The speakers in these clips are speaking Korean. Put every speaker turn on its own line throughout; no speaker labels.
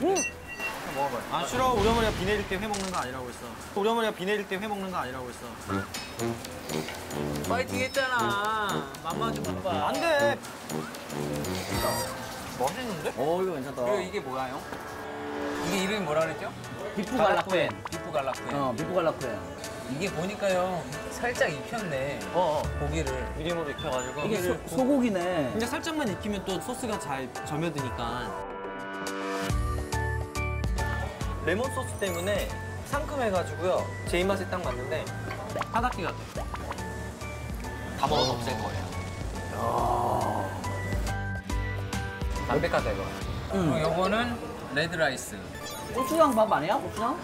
먹어봐요. 아 싫어. 우리 어머니가 비 내릴 때 회 먹는 거 아니라고 했어. 우리 어머니가 비 내릴 때 회 먹는 거 아니라고 했어.
파이팅 했잖아. 맛만 좀 봐봐.
안 돼. 맛있는데?
어 이거 괜찮다.
그리고 이게 뭐야, 형? 이게 이름이 뭐라 그랬죠? Beef kelaguen. Beef kelaguen.
어 beef kelaguen.
이게 보니까요, 살짝 익혔네.
어, 어.
고기를.
미림으로 익혀가지고.
이게 소, 소고기네.
근데 살짝만 익히면 또 소스가 잘 스며드니까. 레몬 소스 때문에 상큼해가지고요. 제 입맛에 딱 맞는데 타다키 같아. 다 먹어서 없앨 거예요.
담백하다, 이거.
응.
그리고 요거는 red rice.
고추장 밥 아니야? 고추장?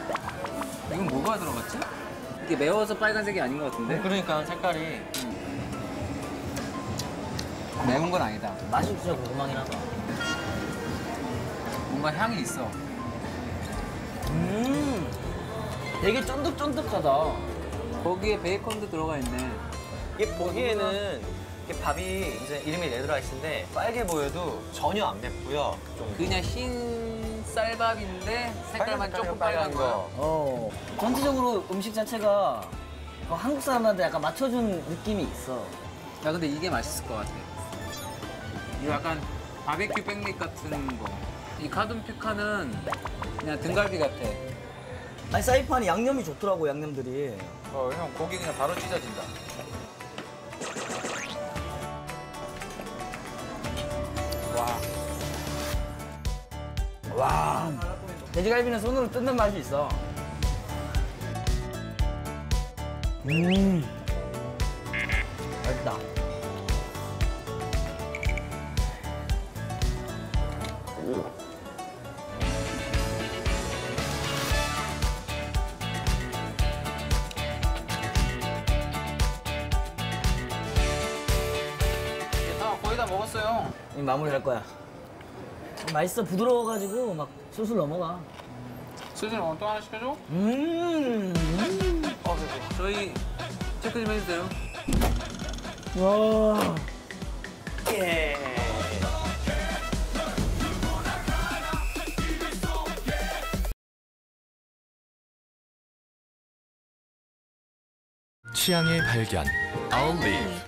이건 뭐가 들어갔지? 이게 매워서 빨간색이 아닌 것 같은데?
그러니까 색깔이
매운 건 아니다.
맛이 진짜 궁금하긴 하다.
뭔가 향이 있어.
음. 되게 쫀득쫀득하다.
거기에 베이컨도 들어가 있네.
이게 보기에는 이게 밥이 이제 이름이 red rice인데 빨개 보여도 전혀 안 맵고요. 좀
그냥 흰 쌀밥인데 색깔만 조금
빨간 거.
거.
어. 전체적으로 음식 자체가 그 한국 사람한테 약간 맞춰준 느낌이 있어.
야 근데 이게 맛있을 것 같아. 이거 약간 바베큐 백립 같은 거. 이 카든 피카는 그냥 등갈비 같아.
아니 사이판이 양념이 좋더라고 양념들이.
어, 형 고기 그냥 바로 찢어진다. 와.
와. 돼지갈비는 손으로 뜯는 맛이 있어. 음. 맛있다.
이 거의 다 먹었어요.
이 마무리할 거야. 맛있어 부드러워가지고 막 술술 넘어가.
슬슬 어, 또 하나 시켜줘?
음.
저희 체크 좀 해주세요.
와.
취향의 발견 Olive